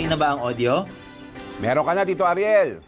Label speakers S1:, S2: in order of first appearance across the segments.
S1: Okay na ba ang audio?
S2: Meron ka na, Tito Ariel.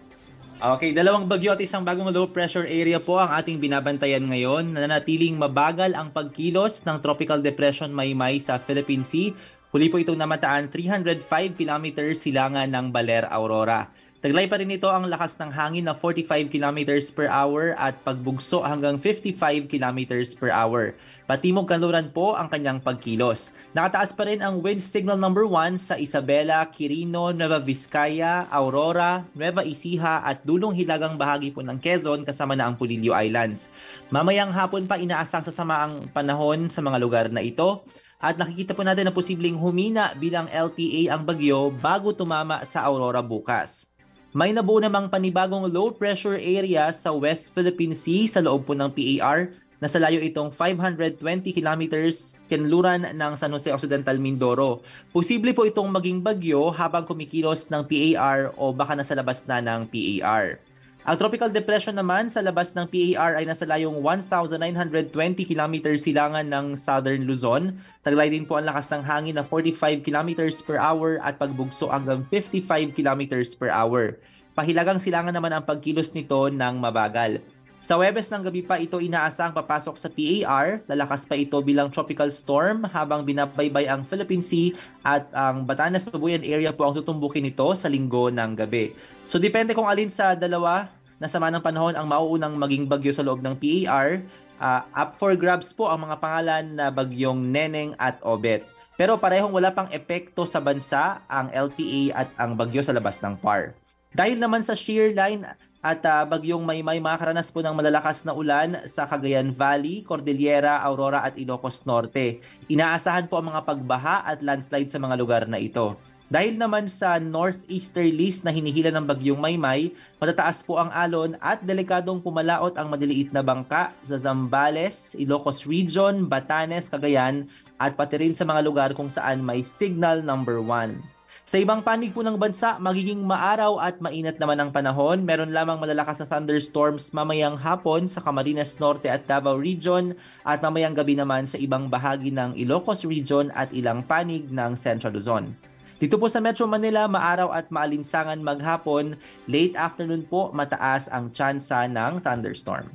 S1: Okay, dalawang bagyo at isang bagong low pressure area po ang ating binabantayan ngayon. Nanatiling mabagal ang pagkilos ng Tropical Depression Maymay sa Philippine Sea. Huli po itong namataan 305 km silangan ng Baler Aurora. Taglay pa rin ito ang lakas ng hangin na 45 km per hour at pagbugso hanggang 55 km per hour. Patimog kanluran po ang kanyang pagkilos. Nakataas pa rin ang wind signal number 1 sa Isabela, Quirino, Nueva Vizcaya, Aurora, Nueva Ecija at dulong hilagang bahagi po ng Quezon kasama na ang Pulilio Islands. Mamayang hapon pa inaasang sasama ang panahon sa mga lugar na ito at nakikita po natin na posibleng humina bilang LTA ang bagyo bago tumama sa Aurora bukas. May nabuo namang panibagong low pressure area sa West Philippine Sea sa loob po ng PAR. Nasa layo itong 520 kilometers kanluran ng San Jose Occidental Mindoro. Posible po itong maging bagyo habang kumikilos ng PAR o baka nasa labas na ng PAR. Ang tropical depression naman sa labas ng PAR ay nasa layong 1,920 km silangan ng southern Luzon. Taglay din po ang lakas ng hangin na 45 km per hour at pagbugso hanggang 55 km per hour. Pahilagang silangan naman ang pagkilos nito ng mabagal. Sa Webes ng gabi pa ito inaasang papasok sa PAR, lalakas pa ito bilang tropical storm habang binabaybay ang Philippine Sea at ang Batanes Mabuyan area po ang tutumbukin nito sa linggo ng gabi. So depende kung alin sa dalawa na sama ng panahon ang mauunang maging bagyo sa loob ng PAR. Uh, up for grabs po ang mga pangalan na bagyong Neneng at Obet. Pero parehong wala pang epekto sa bansa ang LPA at ang bagyo sa labas ng PAR. Dahil naman sa shear line at uh, bagyong may may makaranas po ng malalakas na ulan sa Cagayan Valley, Cordillera, Aurora at Ilocos Norte. Inaasahan po ang mga pagbaha at landslide sa mga lugar na ito. Dahil naman sa northeasterlies na hinihila ng bagyong Maymay, matataas po ang alon at delikadong pumalaot ang maliliit na bangka sa Zambales, Ilocos Region, Batanes, Cagayan at pati rin sa mga lugar kung saan may signal number 1. Sa ibang panig po ng bansa, magiging maaraw at mainit naman ang panahon. Meron lamang malalakas na thunderstorms mamayang hapon sa Camarines Norte at Davao Region at mamayang gabi naman sa ibang bahagi ng Ilocos Region at ilang panig ng Central Luzon. Dito po sa Metro Manila, maaraw at maalinsangan maghapon. Late afternoon po, mataas ang tsansa ng thunderstorm.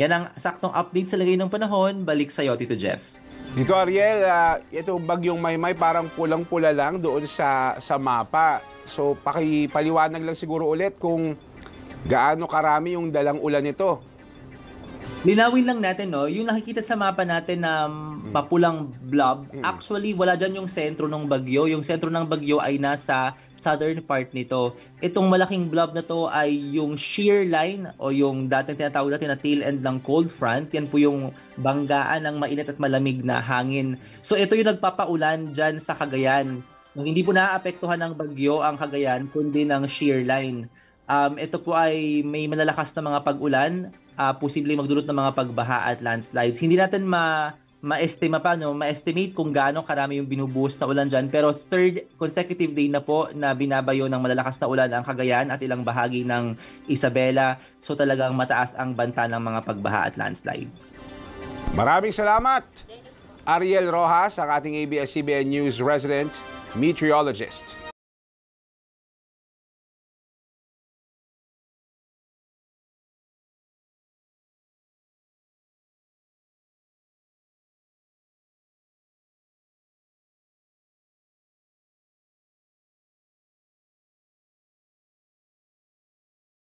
S1: Yan ang saktong update sa lagay ng panahon. Balik sa iyo, Tito Jeff.
S2: Dito Ariel, uh, ito bagyong Maymay parang pulang-pula lang doon sa sa mapa. So pakipaliwanag lang siguro ulit kung gaano karami yung dalang ulan nito.
S1: Linawin lang natin, no? Yung nakikita sa mapa natin na mapulang blob, mm. actually wala dyan yung sentro ng bagyo. Yung sentro ng bagyo ay nasa southern part nito. Itong malaking blob na to ay yung shear line o yung dating tinatawag natin na tail end ng cold front. Yan po yung banggaan ng mainit at malamig na hangin. So ito yung nagpapaulan dyan sa Cagayan. So hindi po naaapektuhan ng bagyo ang Cagayan kundi ng shear line. Um, ito po ay may malalakas na mga pag-ulan uh, posibleng magdulot ng mga pagbaha at landslides. Hindi natin ma ma-estimate pa, no? ma-estimate kung gaano karami yung binubuhos na ulan dyan. Pero third consecutive day na po na binabayo ng malalakas na ulan ang Cagayan at ilang bahagi ng Isabela. So talagang mataas ang banta ng mga pagbaha at landslides.
S2: Maraming salamat! Ariel Rojas, ang ating ABS-CBN News resident meteorologist.